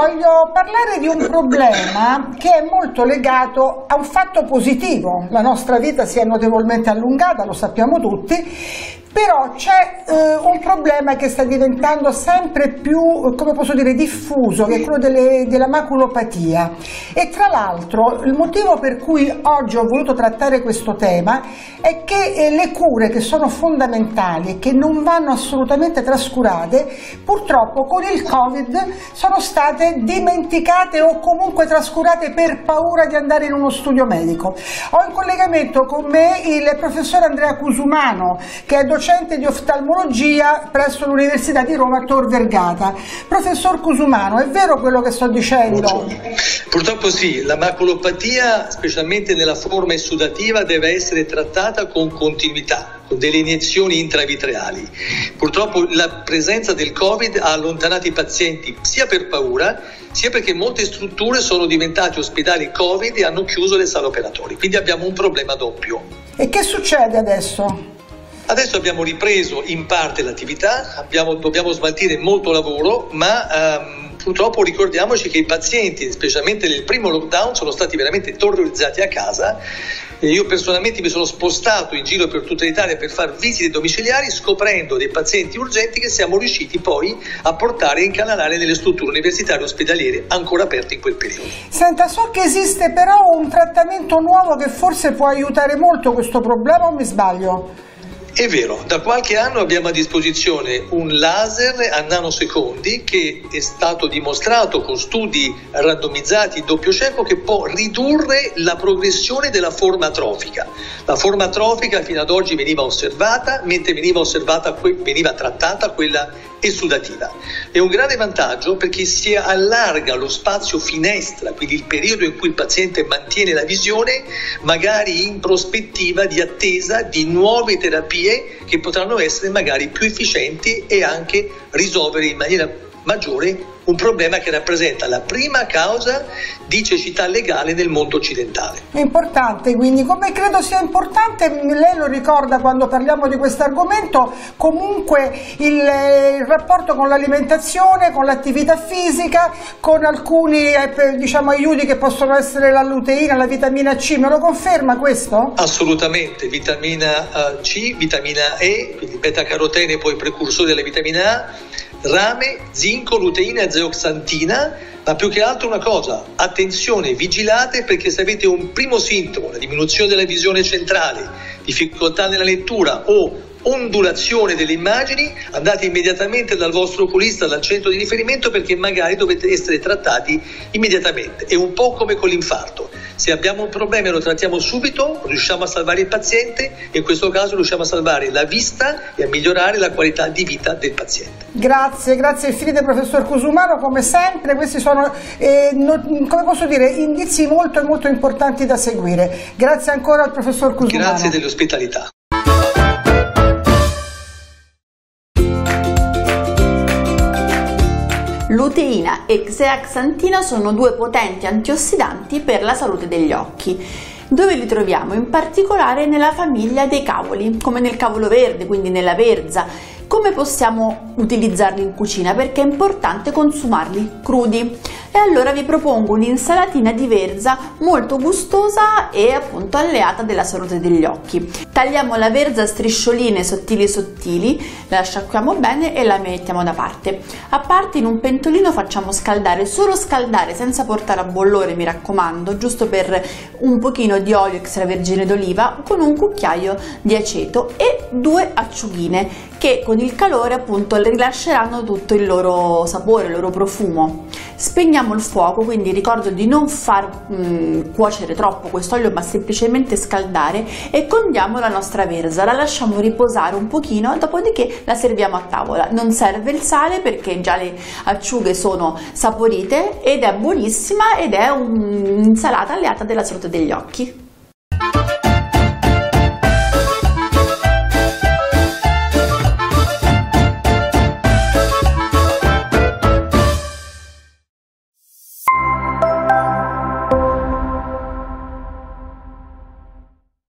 Voglio parlare di un problema che è molto legato a un fatto positivo. La nostra vita si è notevolmente allungata, lo sappiamo tutti, però c'è eh, un problema che sta diventando sempre più, come posso dire, diffuso, che è quello delle, della maculopatia. E tra l'altro il motivo per cui oggi ho voluto trattare questo tema è che eh, le cure che sono fondamentali e che non vanno assolutamente trascurate, purtroppo con il Covid sono state dimenticate o comunque trascurate per paura di andare in uno studio medico. Ho in collegamento con me il professor Andrea Cusumano, che è docente docente di oftalmologia presso l'Università di Roma Tor Vergata. Professor Cusumano, è vero quello che sto dicendo? Purtroppo sì, la maculopatia, specialmente nella forma essudativa, deve essere trattata con continuità con delle iniezioni intravitreali. Purtroppo la presenza del Covid ha allontanato i pazienti sia per paura, sia perché molte strutture sono diventate ospedali Covid e hanno chiuso le sale operatorie. Quindi abbiamo un problema doppio. E che succede adesso? Adesso abbiamo ripreso in parte l'attività, abbiamo, dobbiamo smaltire molto lavoro, ma ehm, purtroppo ricordiamoci che i pazienti, specialmente nel primo lockdown, sono stati veramente terrorizzati a casa. E io personalmente mi sono spostato in giro per tutta l'Italia per fare visite domiciliari scoprendo dei pazienti urgenti che siamo riusciti poi a portare e incanalare nelle strutture universitarie ospedaliere ancora aperte in quel periodo. Senta, so che esiste però un trattamento nuovo che forse può aiutare molto questo problema o mi sbaglio? È vero, da qualche anno abbiamo a disposizione un laser a nanosecondi che è stato dimostrato con studi randomizzati doppio cieco che può ridurre la progressione della forma atrofica. La forma atrofica fino ad oggi veniva osservata, mentre veniva osservata, veniva trattata quella essudativa. È un grande vantaggio perché si allarga lo spazio finestra, quindi il periodo in cui il paziente mantiene la visione, magari in prospettiva di attesa di nuove terapie che potranno essere magari più efficienti e anche risolvere in maniera maggiore un problema che rappresenta la prima causa di cecità legale nel mondo occidentale. È importante, quindi come credo sia importante, lei lo ricorda quando parliamo di questo argomento, comunque il, il, rapporto con l'alimentazione, con l'attività fisica, con alcuni eh, diciamo, aiuti che possono essere la luteina, la vitamina C, me lo conferma questo? Assolutamente, vitamina eh, C, vitamina E, quindi beta carotene poi precursore della vitamina A, rame, zinco, luteina e zeoxantina, ma più che altro una cosa, attenzione, vigilate perché se avete un primo sintomo, la diminuzione della visione centrale, difficoltà nella lettura o ondulazione delle immagini, andate immediatamente dal vostro oculista, dal centro di riferimento perché magari dovete essere trattati immediatamente. È un po' come con l'infarto. Se abbiamo un problema e lo trattiamo subito, riusciamo a salvare il paziente e in questo caso riusciamo a salvare la vista e a migliorare la qualità di vita del paziente. Grazie, grazie infinite professor Cusumano, come sempre questi sono, eh, no, come posso dire, indizi molto molto importanti da seguire. Grazie ancora al professor Cusumano. Grazie dell'ospitalità. Luteina e xeaxantina sono due potenti antiossidanti per la salute degli occhi. Dove li troviamo? In particolare nella famiglia dei cavoli, come nel cavolo verde, quindi nella verza. Come possiamo utilizzarli in cucina? Perché è importante consumarli crudi e allora vi propongo un'insalatina di verza molto gustosa e appunto alleata della salute degli occhi. Tagliamo la verza a striscioline sottili sottili, la sciacquiamo bene e la mettiamo da parte. A parte in un pentolino facciamo scaldare, solo scaldare senza portare a bollore mi raccomando, giusto per un pochino di olio extravergine d'oliva con un cucchiaio di aceto e due acciughine che con il calore appunto rilasceranno tutto il loro sapore, il loro profumo. Spegniamo il fuoco, quindi ricordo di non far mh, mm, cuocere troppo questo olio ma semplicemente scaldare e condiamo la nostra verza, la lasciamo riposare un pochino, dopodiché la serviamo a tavola. Non serve il sale perché già le acciughe sono saporite ed è buonissima ed è un'insalata alleata della salute degli occhi.